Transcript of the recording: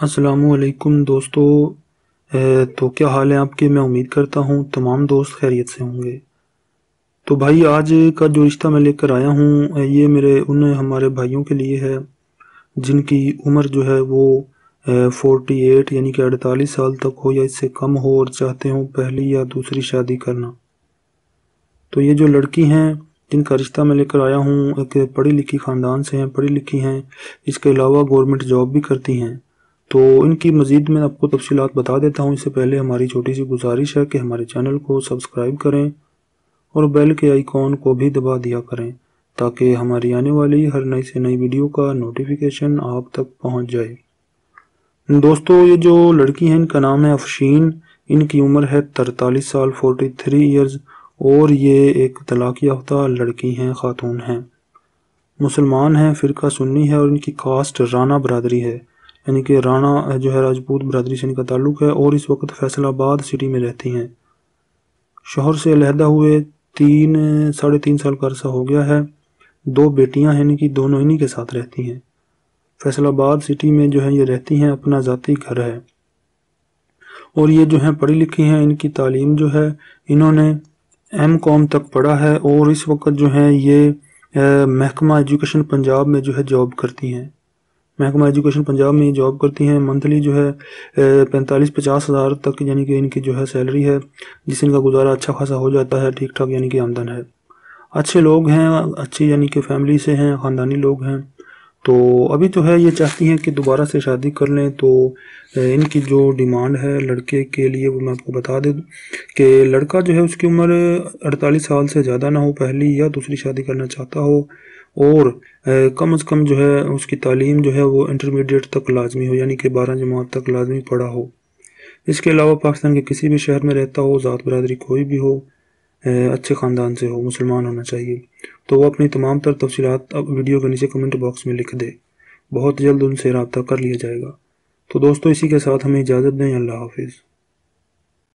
असलकुम दोस्तों। तो क्या हाल है आपके? मैं उम्मीद करता हूँ तमाम दोस्त खैरियत से होंगे। तो भाई, आज का जो रिश्ता मैं लेकर आया हूँ ये मेरे, उन हमारे भाइयों के लिए है, जिनकी उम्र जो है वो फोर्टी एट, यानी कि अड़तालीस साल तक हो या इससे कम हो और चाहते हो पहली या दूसरी शादी करना। तो ये जो लड़की हैं, जिनका रिश्ता मैं लेकर आया हूँ, एक पढ़ी लिखी ख़ानदान से हैं पढ़ी लिखी हैं, इसके अलावा गवर्नमेंट जॉब भी करती हैं। तो इनकी मज़ीद मैं आपको तफसीत बता देता हूँ। इससे पहले हमारी छोटी सी गुजारिश है कि हमारे चैनल को सब्सक्राइब करें और बेल के आइकॉन को भी दबा दिया करें ताकि हमारी आने वाली हर नई से नई वीडियो का नोटिफिकेशन आप तक पहुँच जाए। दोस्तों, ये जो लड़की है, इनका नाम है अफशीन। इनकी उम्र है तरतालीस साल फोर्टी थ्री ईयर्स और ये एक तलाक़ याफ्ता लड़की हैं, ख़ातून हैं। मुसलमान हैं, फ़िरका सुन्नी है और इनकी कास्ट राना बरदरी है। यानी कि राणा जो है राजपूत बरदरी से इनका ताल्लुक़ है और इस वक्त फैसलाबाद सिटी में रहती हैं। शोहर से अलहदा हुए तीन, साढ़े तीन साल का अरसा हो गया है। दो बेटियाँ हैं इनकी दोनों इन्हीं के साथ रहती हैं। फैसलाबाद सिटी में जो है ये रहती हैं, अपना ज़ाती घर है। और ये जो है, पढ़ी लिखी हैं, इनकी तालीम जो है, इन्होंने एम कॉम तक पढ़ा है और इस वक्त जो है ये महकमा एजुकेशन पंजाब में जो है जॉब करती हैं। महकमा एजुकेशन पंजाब में जॉब करती हैं। मंथली जो है पैंतालीस पचास हज़ार तक यानी कि इनकी जो है सैलरी है, जिससे इनका गुजारा अच्छा खासा हो जाता है ठीक ठाक यानी कि आमदन है। अच्छे लोग हैं, अच्छी यानी कि फैमिली से हैं, ख़ानदानी लोग हैं। तो अभी तो है, ये चाहती हैं कि दोबारा से शादी कर लें तो इनकी जो डिमांड है लड़के के लिए, वो मैं आपको बता दूँ कि लड़का जो है उसकी उम्र अड़तालीस साल से ज़्यादा ना हो, पहली या दूसरी शादी करना चाहता हो और कम अज़ कम जो है उसकी तालीम जो है वो इंटरमीडिएट तक लाजमी हो, यानी कि बारह जमात तक लाजमी पढ़ा हो। इसके अलावा पाकिस्तान के किसी भी शहर में रहता हो, ज़ात बरदरी कोई भी हो अच्छे ख़ानदान से हो, मुसलमान होना चाहिए तो वो अपनी तमाम तर तफसीत वीडियो के नीचे कमेंट बॉक्स में लिख दे। बहुत जल्द उनसे रबता कर लिया जाएगा। तो दोस्तों, इसी के साथ हमें इजाज़त दें, अल्लाह हाफिज़।